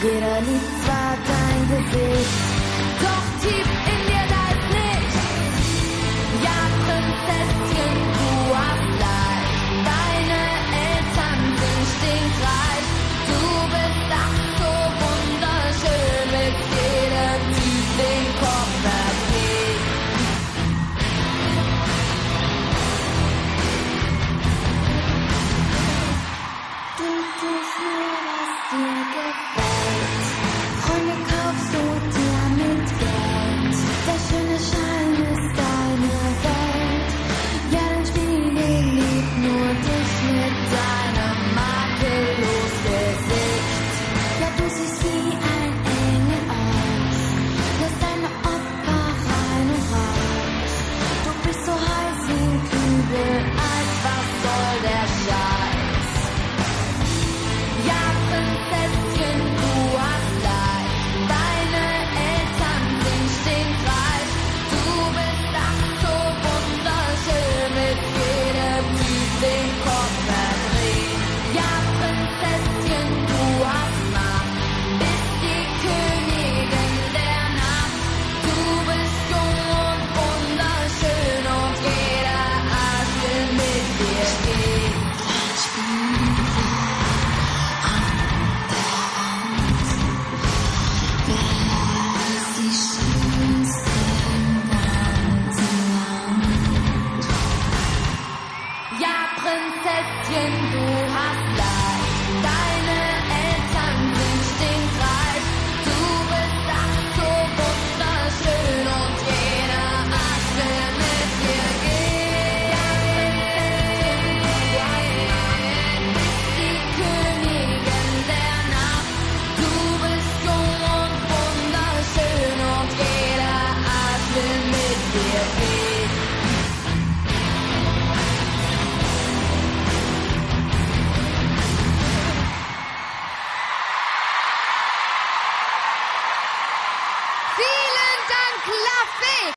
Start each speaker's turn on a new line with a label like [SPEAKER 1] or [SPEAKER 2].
[SPEAKER 1] Generalizzata to deserto Ja, du 天都。
[SPEAKER 2] Lafay!